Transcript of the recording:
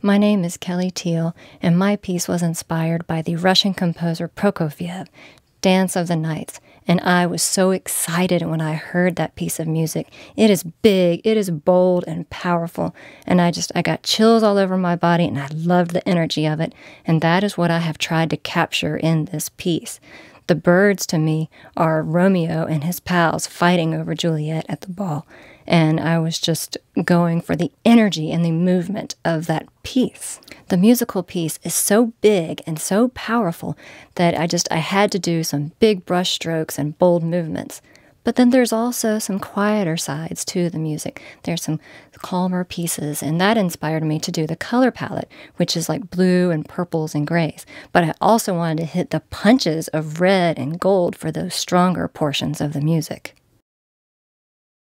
My name is Kelly Thiel, and my piece was inspired by the Russian composer Prokofiev, Dance of the Knights. And I was so excited when I heard that piece of music. It is big, it is bold and powerful. And I just, I got chills all over my body and I loved the energy of it. And that is what I have tried to capture in this piece. The birds to me are Romeo and his pals fighting over Juliet at the ball and I was just going for the energy and the movement of that piece. The musical piece is so big and so powerful that I just I had to do some big brush strokes and bold movements. But then there's also some quieter sides to the music. There's some calmer pieces, and that inspired me to do the color palette, which is like blue and purples and grays. But I also wanted to hit the punches of red and gold for those stronger portions of the music.